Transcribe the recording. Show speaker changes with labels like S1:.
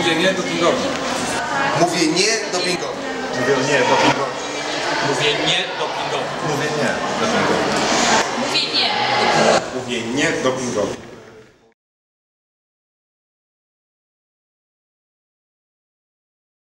S1: Mówię nie do dopingowi.
S2: Mówię nie do dopingowi.
S3: Mówię nie, do dopingowi.
S1: Mówię nie do dopingowi.
S3: Mówię nie, dopingowi.
S4: Mówię nie.
S3: Mówię nie.